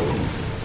Oh.